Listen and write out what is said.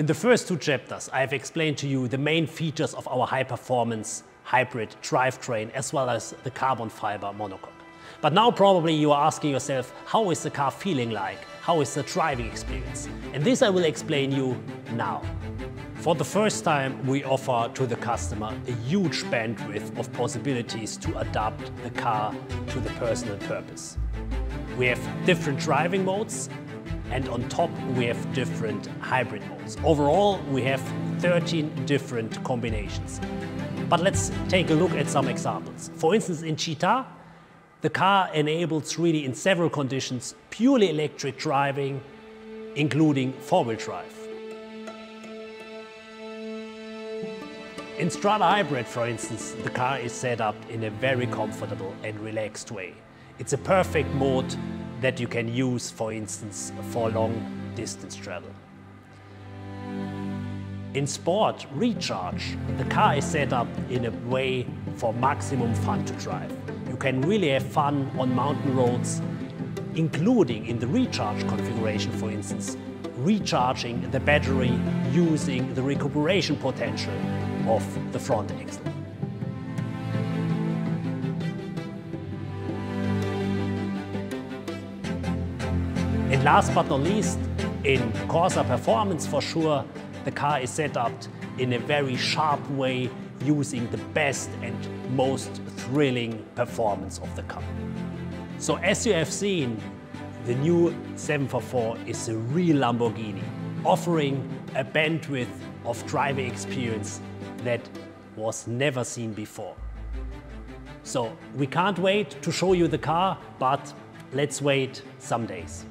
In the first two chapters, I have explained to you the main features of our high-performance hybrid drivetrain as well as the carbon fiber monocoque. But now probably you are asking yourself, how is the car feeling like? How is the driving experience? And this I will explain you now. For the first time, we offer to the customer a huge bandwidth of possibilities to adapt the car to the personal purpose. We have different driving modes and on top we have different hybrid modes. Overall we have 13 different combinations. But let's take a look at some examples. For instance in Città, the car enables really in several conditions purely electric driving, including four-wheel drive. In Strada Hybrid, for instance, the car is set up in a very comfortable and relaxed way. It's a perfect mode that you can use, for instance, for long distance travel. In Sport Recharge, the car is set up in a way for maximum fun to drive. You can really have fun on mountain roads, including in the recharge configuration, for instance, recharging the battery using the recuperation potential of the front axle. And last but not least, in Corsa Performance for sure, the car is set up in a very sharp way using the best and most thrilling performance of the car. So as you have seen, the new 744 is a real Lamborghini, offering a bandwidth of driving experience that was never seen before. So we can't wait to show you the car, but let's wait some days.